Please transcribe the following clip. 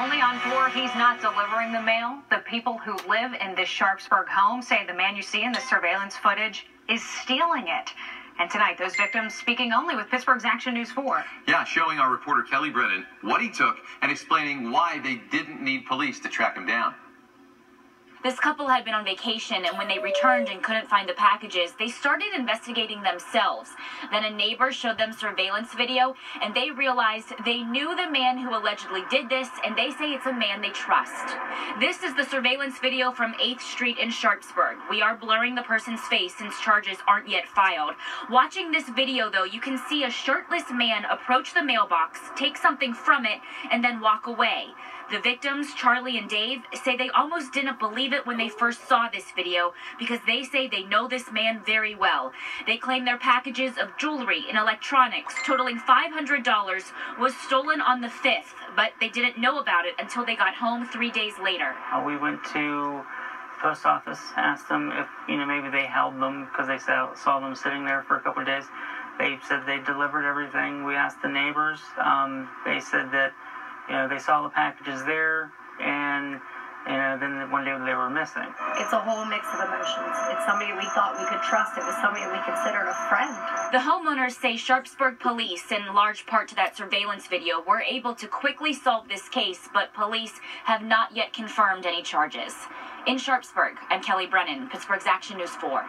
only on four, he's not delivering the mail. The people who live in this Sharpsburg home say the man you see in the surveillance footage is stealing it. And tonight, those victims speaking only with Pittsburgh's Action News 4. Yeah, showing our reporter Kelly Brennan what he took and explaining why they didn't need police to track him down. This couple had been on vacation, and when they returned and couldn't find the packages, they started investigating themselves. Then a neighbor showed them surveillance video, and they realized they knew the man who allegedly did this, and they say it's a man they trust. This is the surveillance video from 8th Street in Sharpsburg. We are blurring the person's face since charges aren't yet filed. Watching this video, though, you can see a shirtless man approach the mailbox, take something from it, and then walk away. The victims, Charlie and Dave, say they almost didn't believe it when they first saw this video because they say they know this man very well. They claim their packages of jewelry and electronics totaling $500 was stolen on the 5th, but they didn't know about it until they got home three days later. Uh, we went to post office, asked them if you know maybe they held them because they saw, saw them sitting there for a couple of days. They said they delivered everything. We asked the neighbors. Um, they said that you know, they saw the packages there, and you know, then one day they were missing. It's a whole mix of emotions. It's somebody we thought we could trust. It was somebody we considered a friend. The homeowners say Sharpsburg police, in large part to that surveillance video, were able to quickly solve this case, but police have not yet confirmed any charges. In Sharpsburg, I'm Kelly Brennan, Pittsburgh's Action News 4.